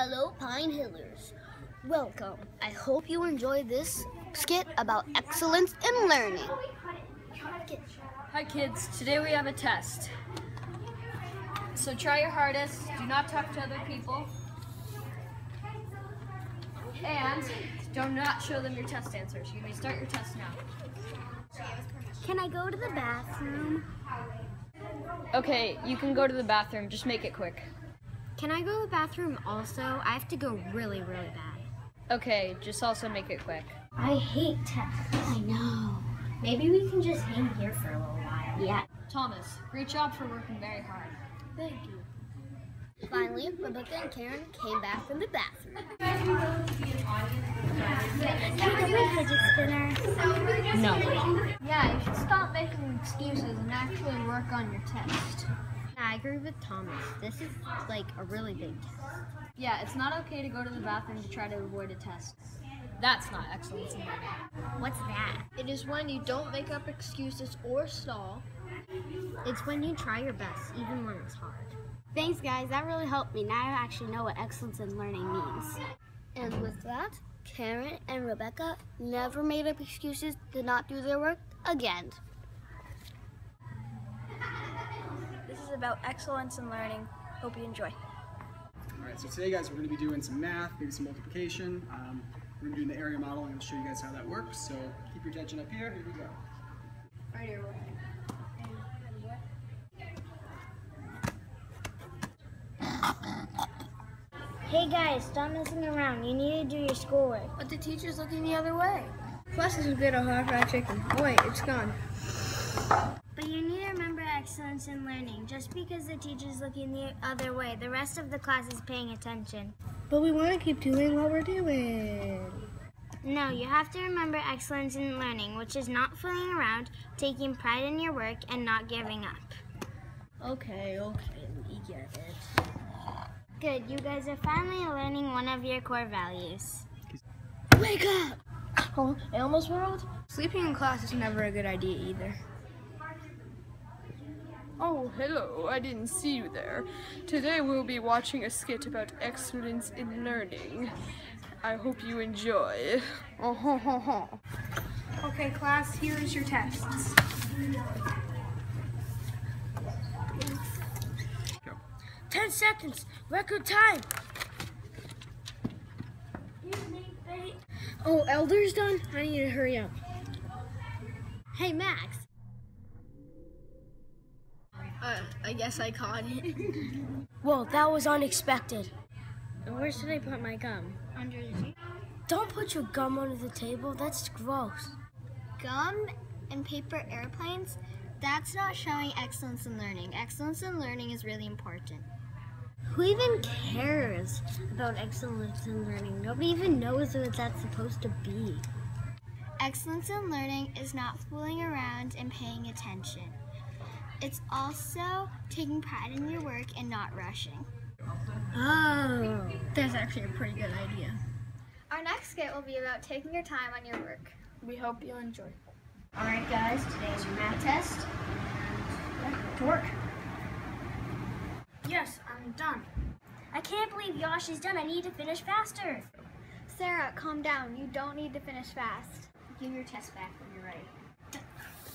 Hello, Pine Hillers. Welcome. I hope you enjoy this skit about excellence in learning. Hi kids, today we have a test. So try your hardest, do not talk to other people, and do not show them your test answers. You may start your test now. Can I go to the bathroom? Okay, you can go to the bathroom, just make it quick. Can I go to the bathroom also? I have to go really, really bad. Okay, just also make it quick. I hate tests. I know. Maybe we can just hang here for a little while. Yeah. Thomas, great job for working very hard. Thank you. Finally, Rebecca and Karen came back from the bathroom. Can we do fidget spinner? No. Yeah, you should stop making excuses and actually work on your test. I agree with Thomas. This is like a really big test. Yeah, it's not okay to go to the bathroom to try to avoid a test. That's not excellence in learning. What's that? It is when you don't make up excuses or stall. It's when you try your best, even when it's hard. Thanks, guys. That really helped me. Now I actually know what excellence in learning means. And with that, Karen and Rebecca never made up excuses to not do their work again. This is about excellence in learning. Hope you enjoy. All right, so today, guys, we're going to be doing some math, maybe some multiplication. Um, we're going to be doing the area model. I'm going to show you guys how that works. So keep your attention up here. Here we go. Hey guys, stop messing around. You need to do your schoolwork. But the teacher's looking the other way. Plus, this is a bit of hot fried chicken. Oh, wait, it's gone. But you need to remember excellence in learning. Just because the teacher's looking the other way, the rest of the class is paying attention. But we want to keep doing what we're doing. No, you have to remember excellence in learning, which is not fooling around, taking pride in your work, and not giving up. Okay, okay, we get it. Good, you guys are finally learning one of your core values. Wake up! Oh, Elmo's World? Sleeping in class is never a good idea either. Oh, hello. I didn't see you there. Today we'll be watching a skit about excellence in learning. I hope you enjoy. Oh, ho, ho, ho. Okay, class, here is your tests. Go. 10 seconds, record time. Oh, Elder's done? I need to hurry up. Hey, Max. I guess I caught it. Whoa, that was unexpected. Where should I put my gum? Under the seat. Don't put your gum under the table, that's gross. Gum and paper airplanes, that's not showing excellence in learning. Excellence in learning is really important. Who even cares about excellence in learning? Nobody even knows what that's supposed to be. Excellence in learning is not fooling around and paying attention. It's also taking pride in your work and not rushing. Oh, that's actually a pretty good idea. Our next skit will be about taking your time on your work. We hope you enjoy. All right, guys, today's your math test. To work. Yes, I'm done. I can't believe Yoshi's done. I need to finish faster. Sarah, calm down. You don't need to finish fast. Give your test back when you're ready.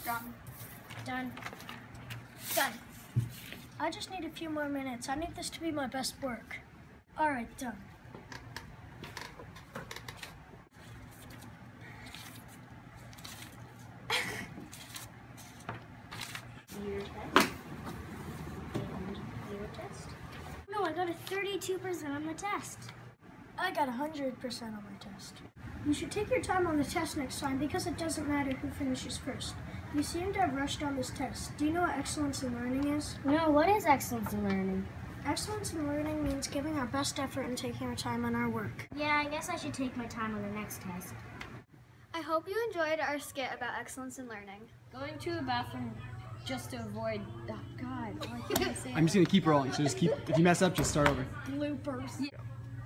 Done. Done. Done. I just need a few more minutes. I need this to be my best work. All right, done. Your test. And your test. No, I got a 32% on the test. I got 100% on my test. You should take your time on the test next time because it doesn't matter who finishes first. You seem to have rushed on this test. Do you know what excellence in learning is? No, what is excellence in learning? Excellence in learning means giving our best effort and taking our time on our work. Yeah, I guess I should take my time on the next test. I hope you enjoyed our skit about excellence in learning. Going to the bathroom just to avoid. Oh, God. I say I'm just going to keep rolling. So just keep, if you mess up, just start over. Bloopers.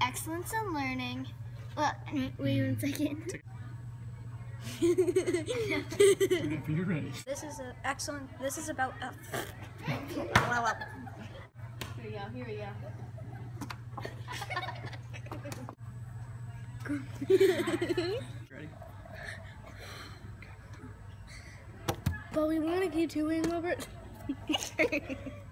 Excellence in learning. Well, wait one second. Whenever you're ready. This is an excellent. This is about. Uh, Here we go, here we go. Ready? But we want to keep doing, Robert.